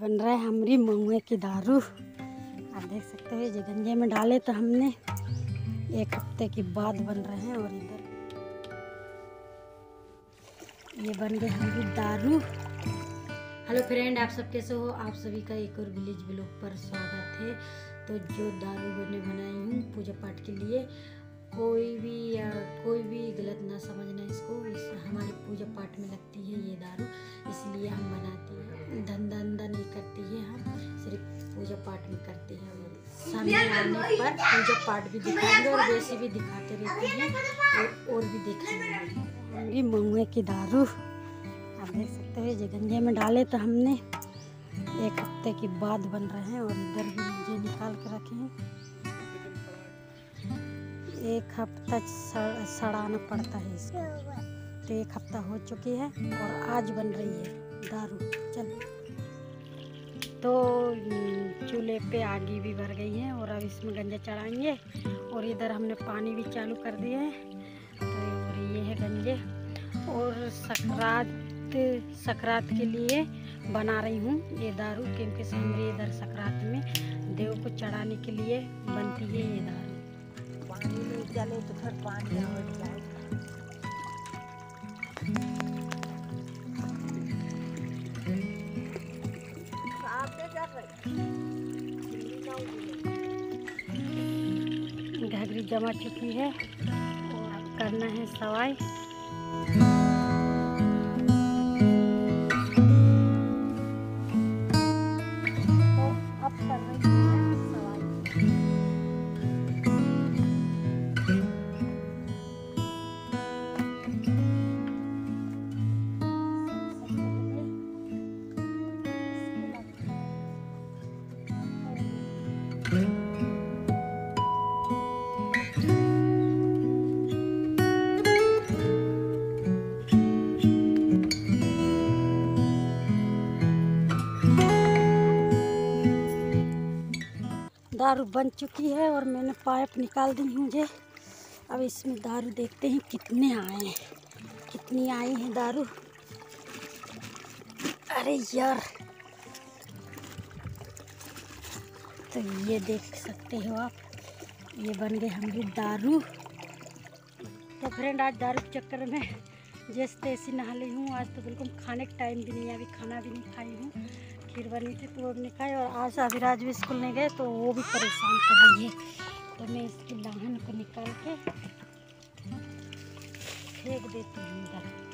बन रहा है हमारी महुए की दारू। आप देख सकते हो, ये गंजे में डाले तो हमने एक हफ़्ते के बाद बन रहे हैं और इधर ये बन गए हमारी दारू। हेलो फ्रेंड, आप सब कैसे हो? आप सभी का एक और विलेज ब्लॉग पर स्वागत है। तो जो दारू बने बनाई हूँ पूजा पाठ के लिए, कोई भी या कोई पाठ में करते हैं सामने आने पर पूजा पाठ भी दिखाएँगे और वैसे भी दिखाते रहते हैं और, और भी दिखाएँगे। ये महुए की दारू आप देख सकते हो ये गंजे में डाले तो हमने एक हफ़्ते के बाद बन रहे हैं और इधर भी मुझे निकाल के रखे हैं। एक हफ़्ता सड़- सड़ाना पड़ता है इसको। तो एक हफ़्ता हो चुकी है और आज बन रही है दारू। चल। तो हम्म, चूल्हे पे आगी भी भर गई है और अब इसमें गंजा चढ़ाएँगे और इधर हमने पानी भी चालू कर दिया है। तो और ये है गंजे। और सकरात सकरात के लिए बना रही हूँ ये दारू क्योंकि हमारे इधर सकरात में देव को चढ़ाने के लिए बनती है ये दारू। पानी नहीं चले तो फिर पानी घाघरी जमा चुकी है और करना है सवाई। दारू बन चुकी है और मैंने पाइप निकाल दी मुझे अब इसमें दारू देखते हैं कितने आए हैं। कितनी आई हैं दारू। अरे यार। तो ये देख सकते हो आप, ये बन गए हमारी दारू। तो फ्रेंड आज दारू के चक्कर में जैसे तैसे नहा ली हूँ। आज तो बिल्कुल खाने का टाइम भी नहीं है, अभी खाना भी नहीं खाई हूँ। खीर बनी थी तो वो भी नहीं खाई और आज अभिराज भी स्कूल नहीं गए तो वो भी परेशान कर रही है। तो मैं इसकी लाहन को निकाल के फेंक देती हूँ इधर।